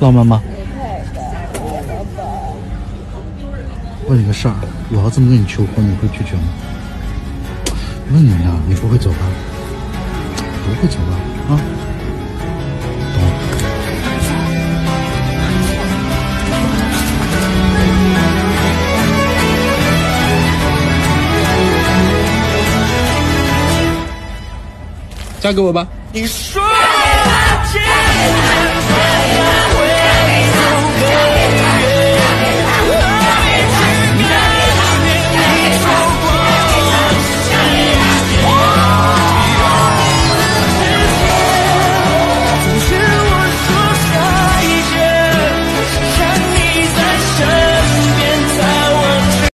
浪漫吗？问你个事儿，我要这么跟你求婚，你会拒绝吗？问你呢，你不会走吧？不会走吧？啊？懂。嫁给我吧。你说。